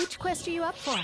Which quest are you up for?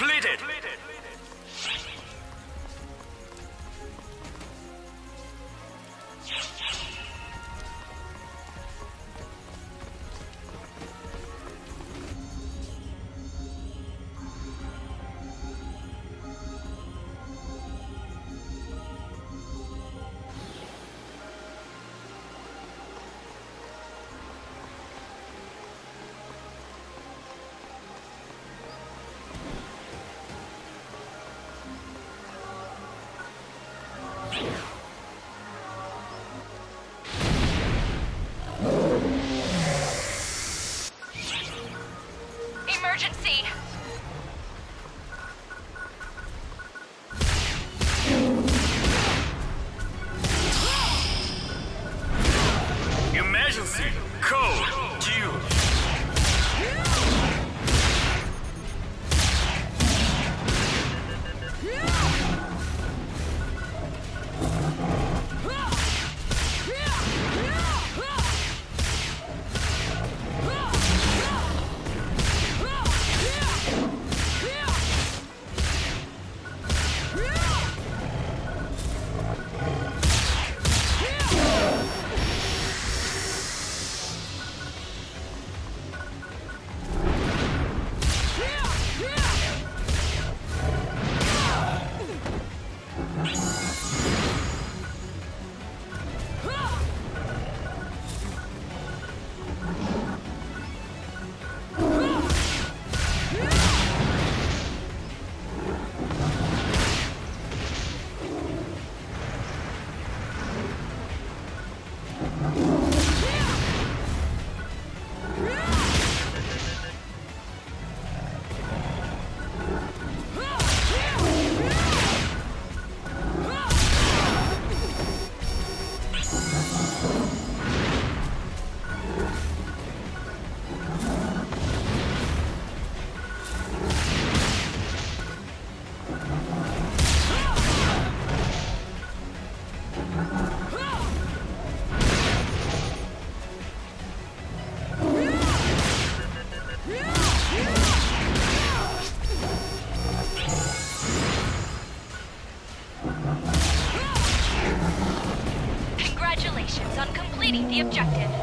Completed! Objective.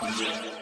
Yeah.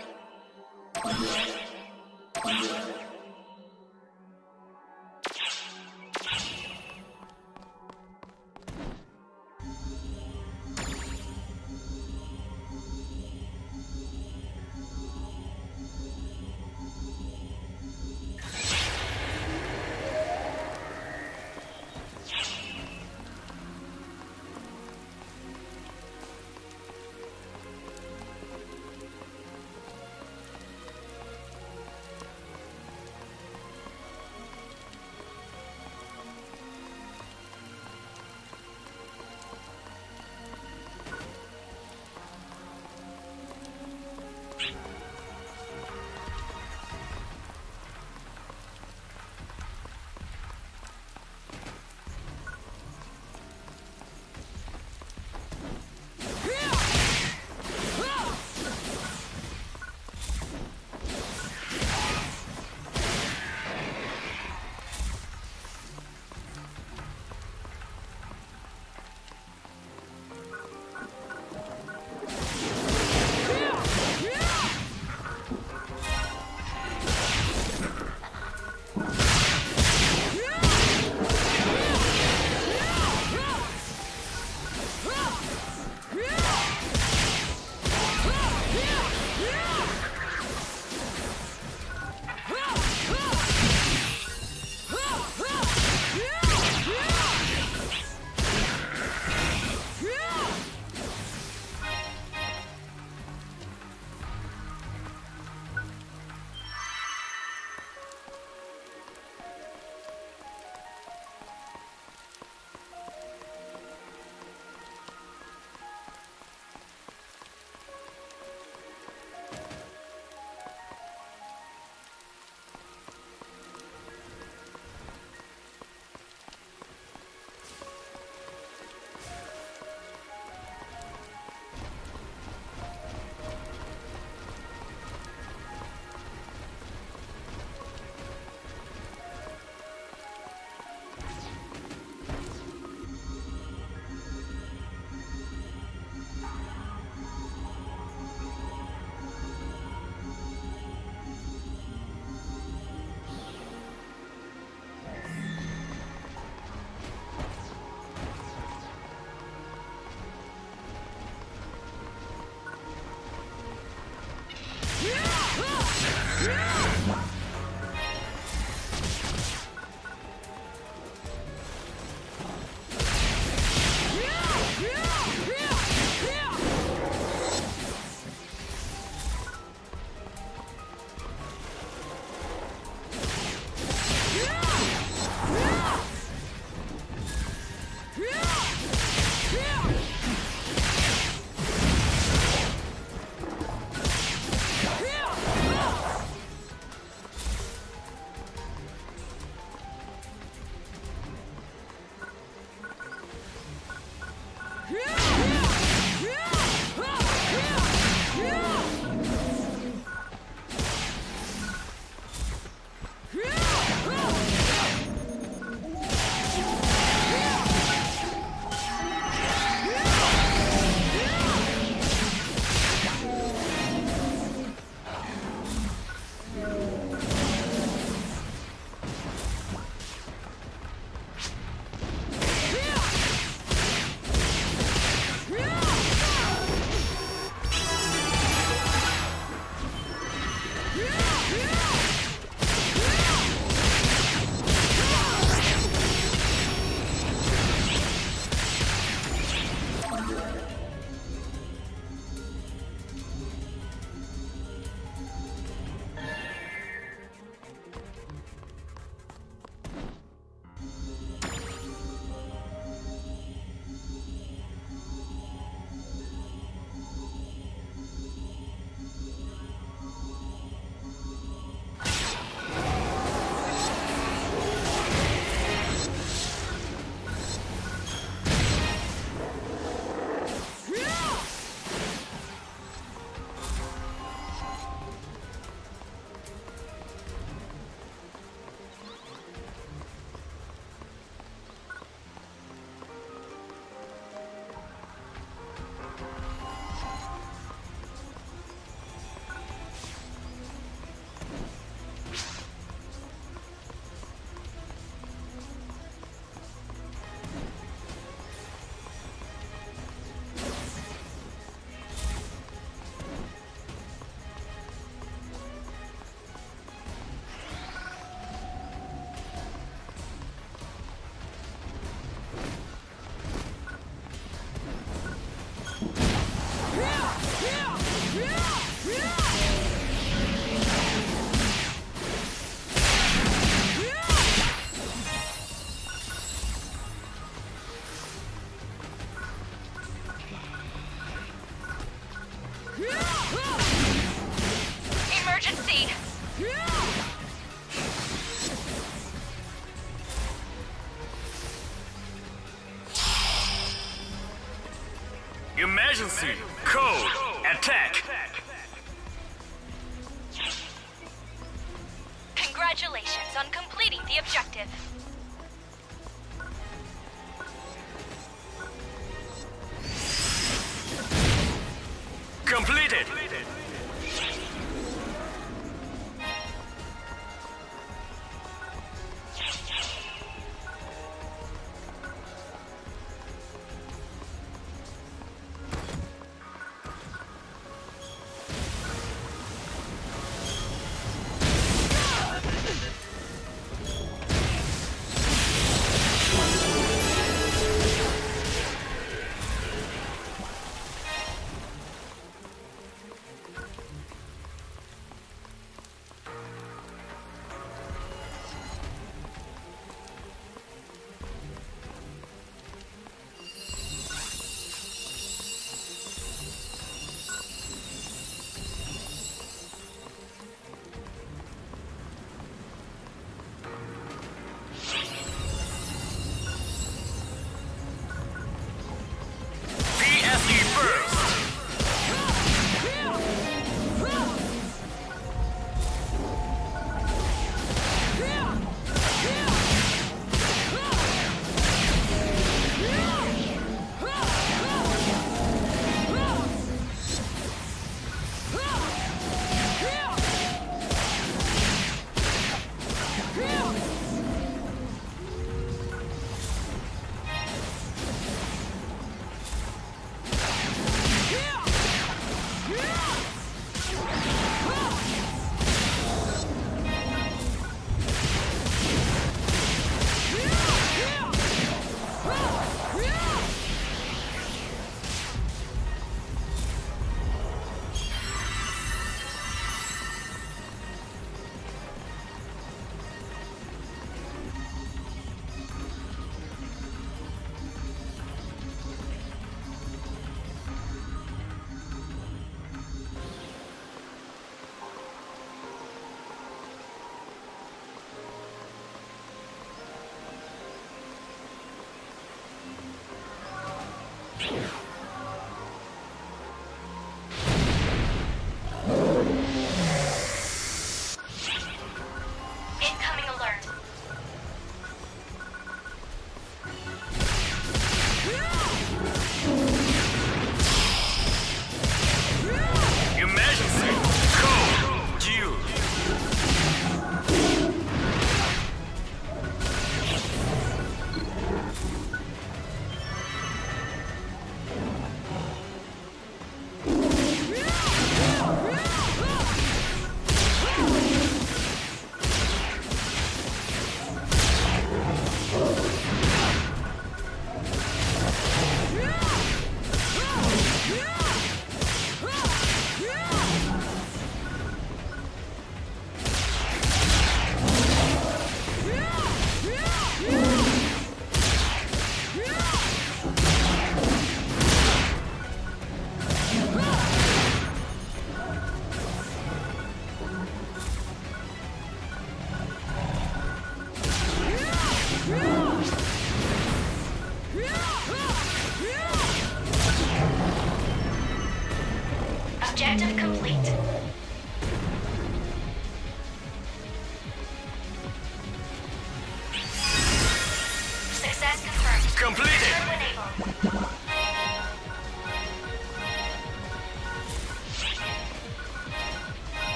Emergency.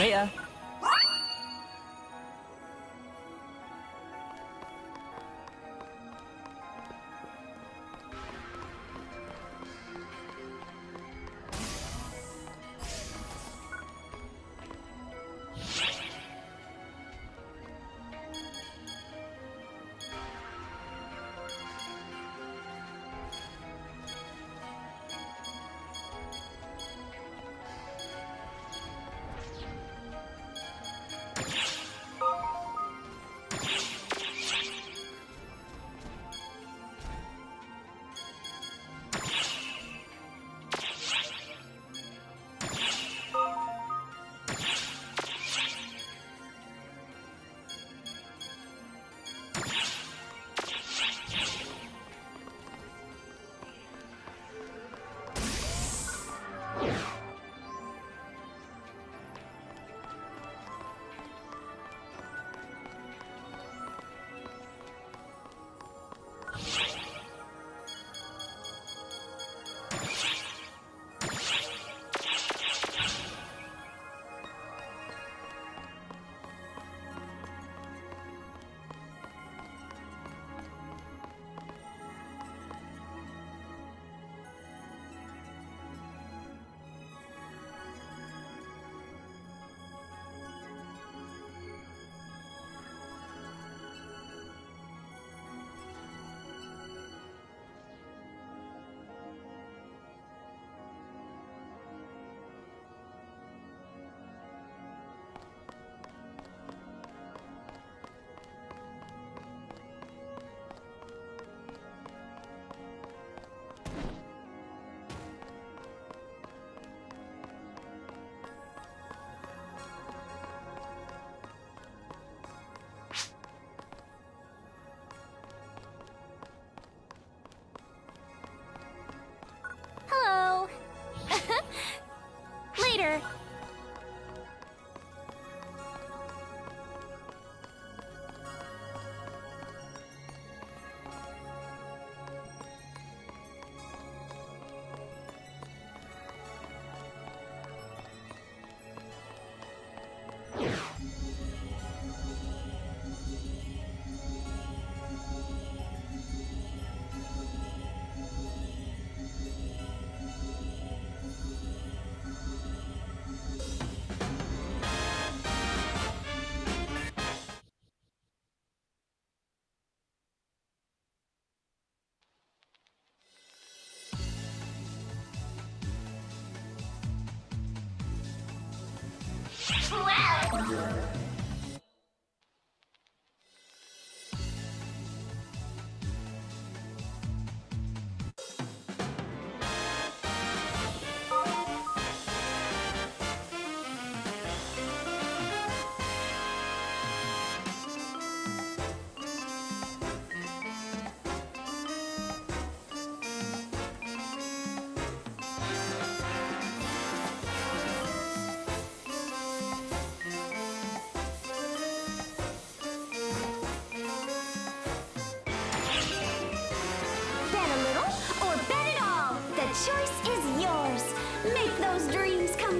Later.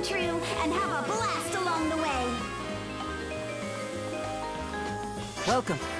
true and have a blast along the way. Welcome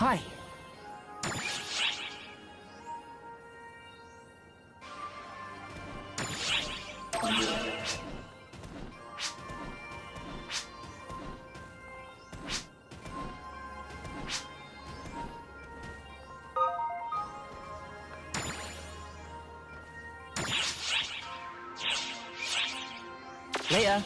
Hi. Later.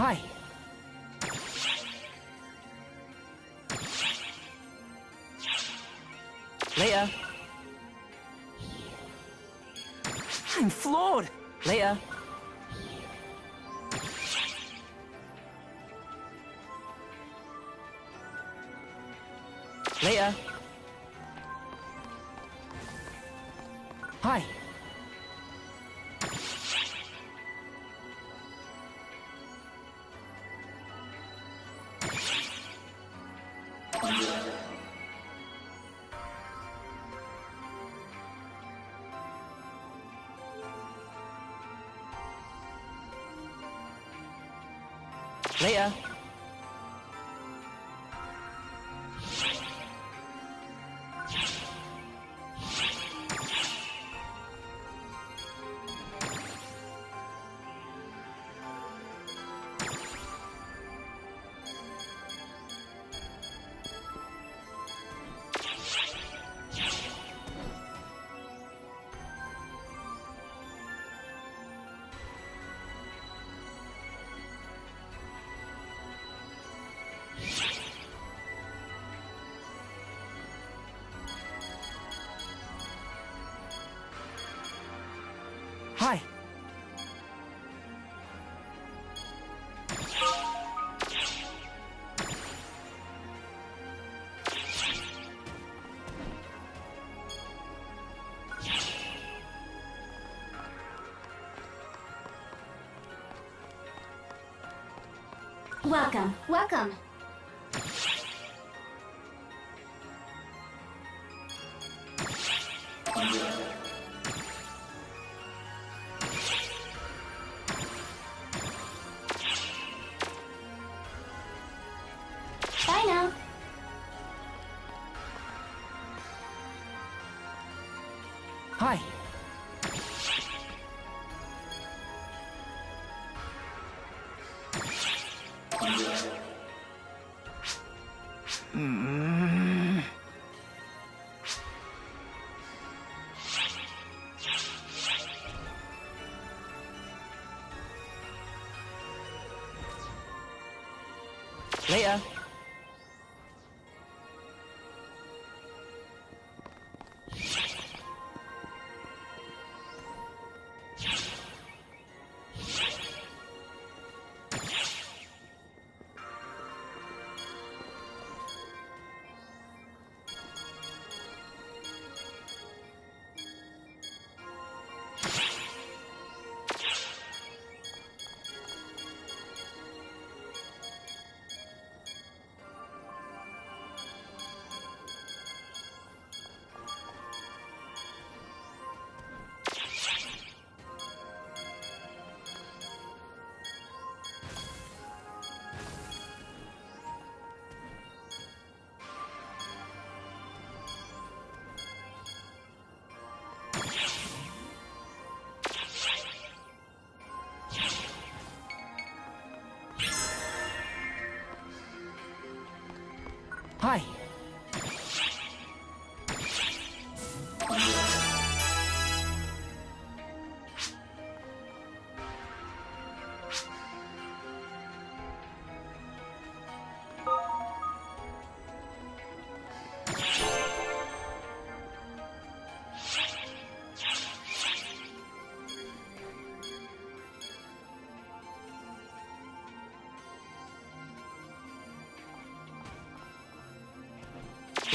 Hi. Later. I'm floored. Later. Later. Later. Hi. Welcome, welcome. Bye now. Hi.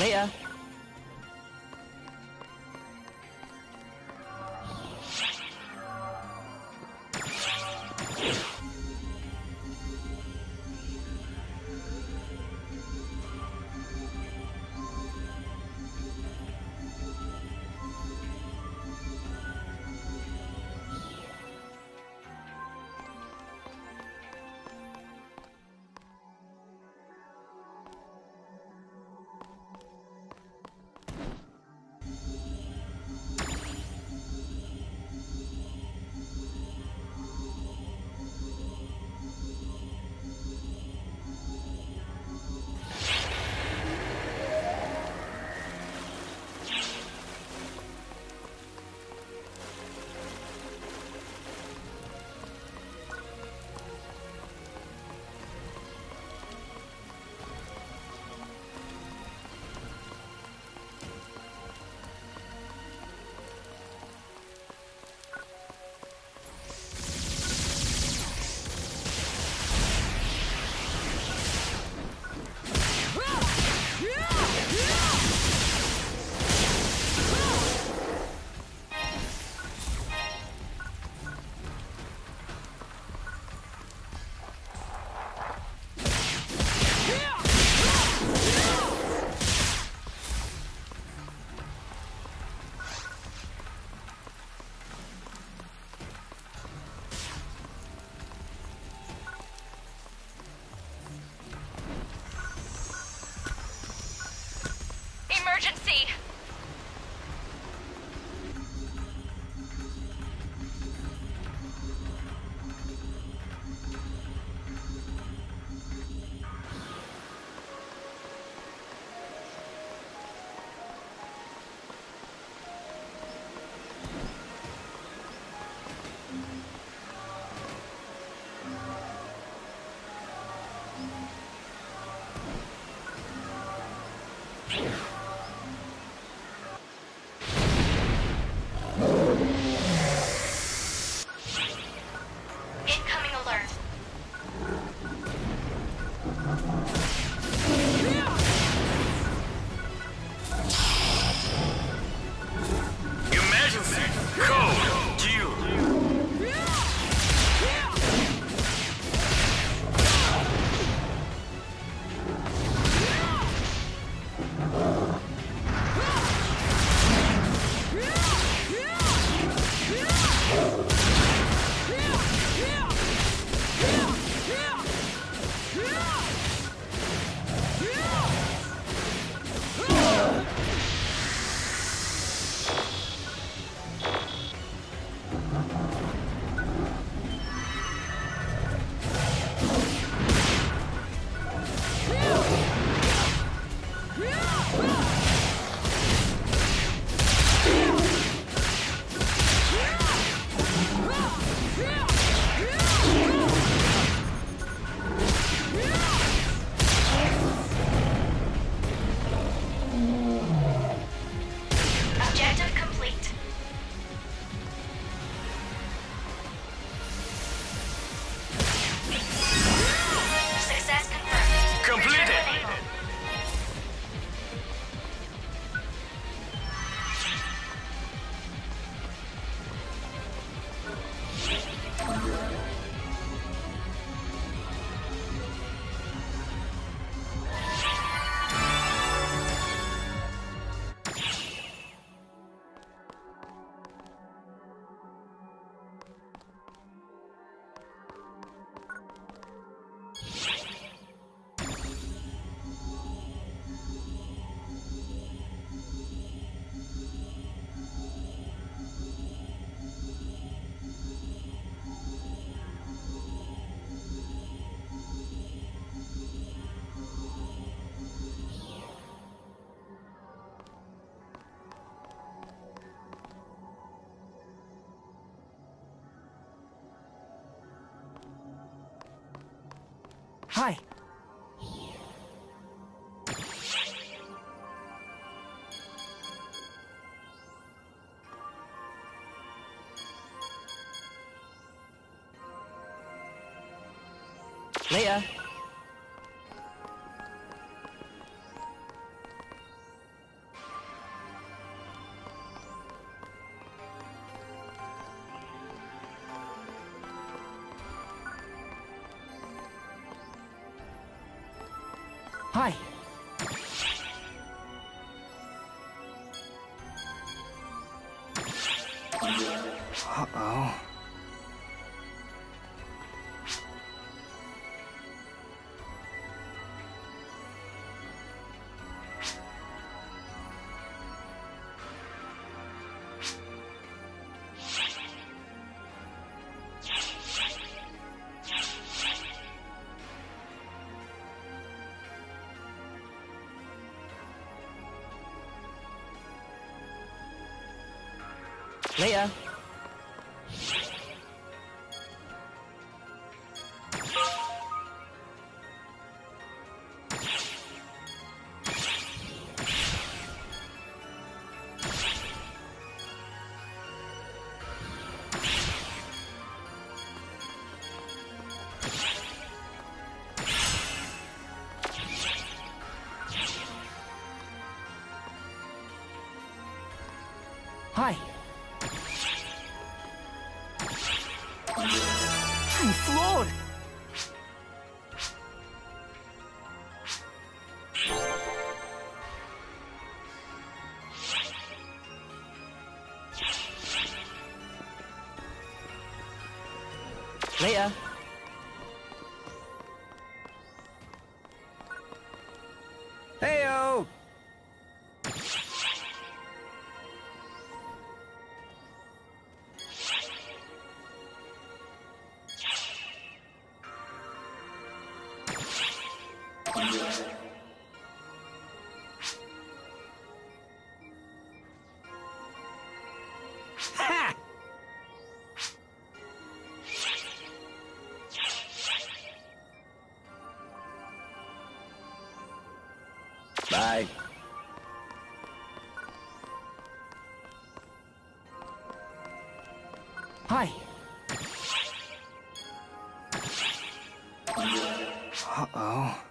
Later. Hi. Later. Hi. Uh-oh.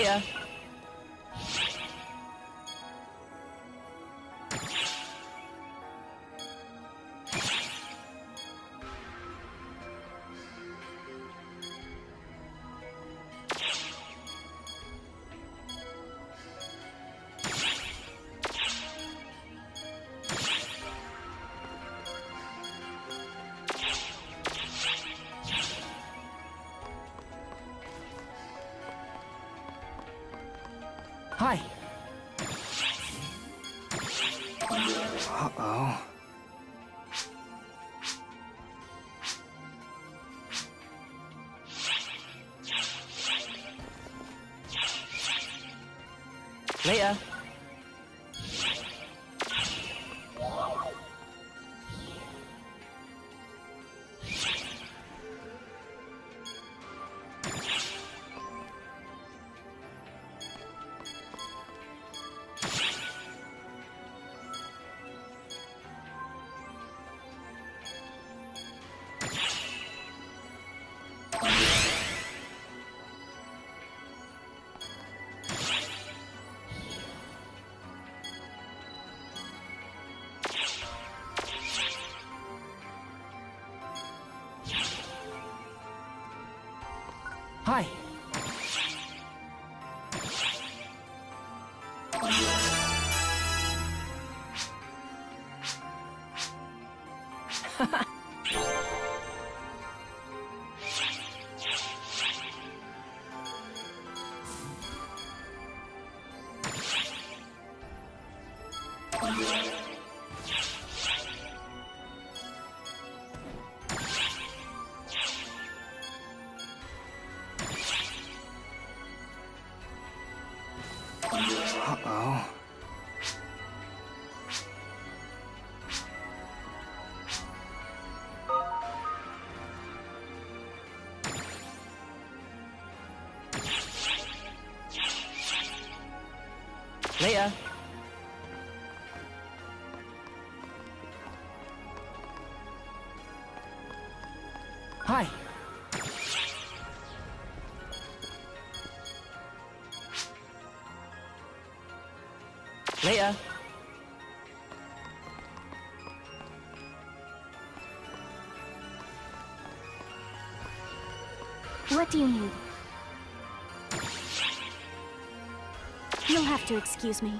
Later. Uh-oh. Later. Later. Hi. Later. What do you need? to excuse me.